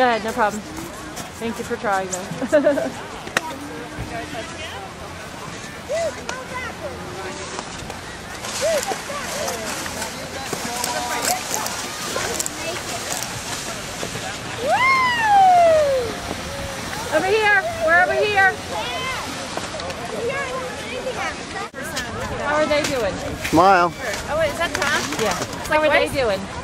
Go ahead, no problem. Thank you for trying though. Over here. We're over here. How are they doing? Smile. Oh, wait, is that Tom? Yeah. How are they doing?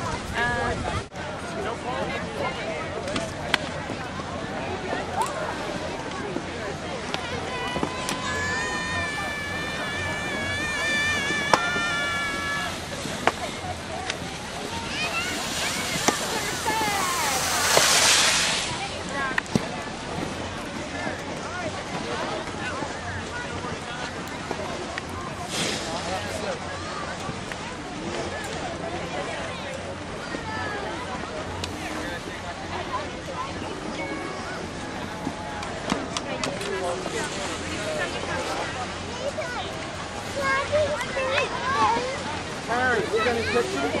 Got any pictures?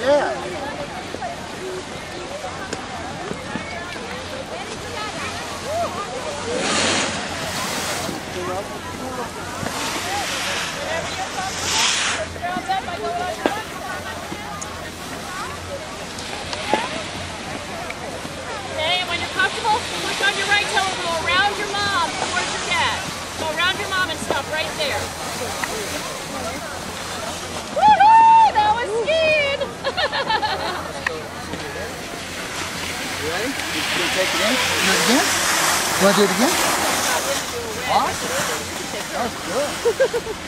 Yeah. Okay, and when you're comfortable, push on your right toe and go around your mom towards your dad. Go around your mom and stop right there. Woohoo! That was skiing! You ready? You gonna take it in? Do it again? You wanna do it again? Awesome. That was good.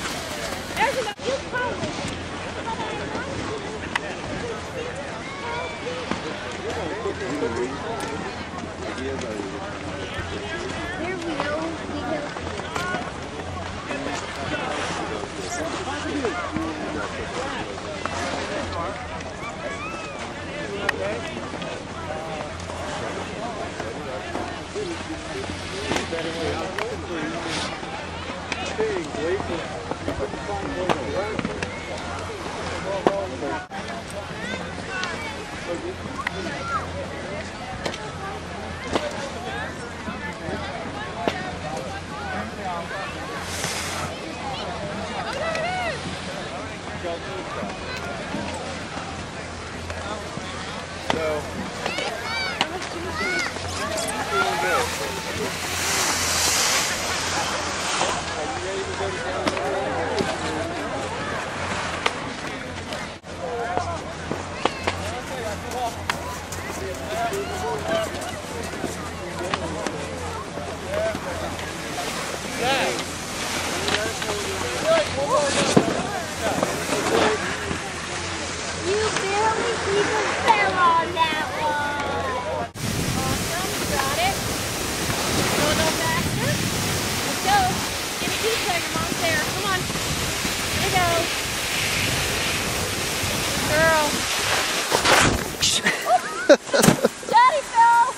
There's enough. You probably. You barely even fell on that one. Awesome. Got it. Go a little faster. Let's go. Give me two there. Your mom's there. Come on. Here you go. Girl. Daddy fell.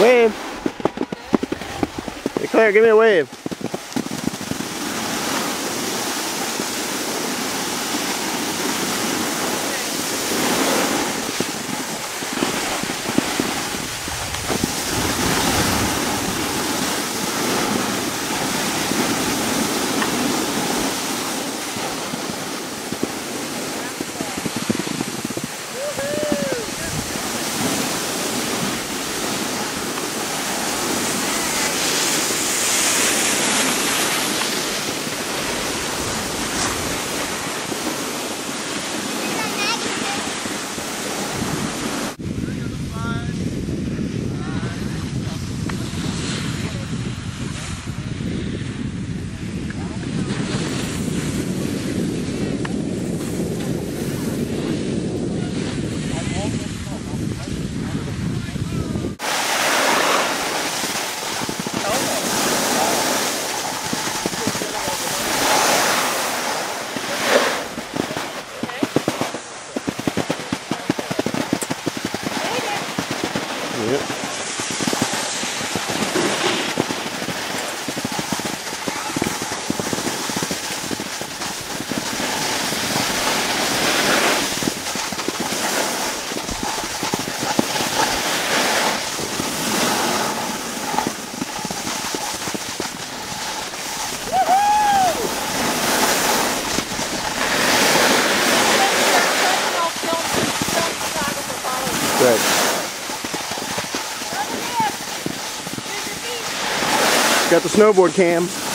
Wave. Hey, Claire, give me a wave. Got the snowboard cam.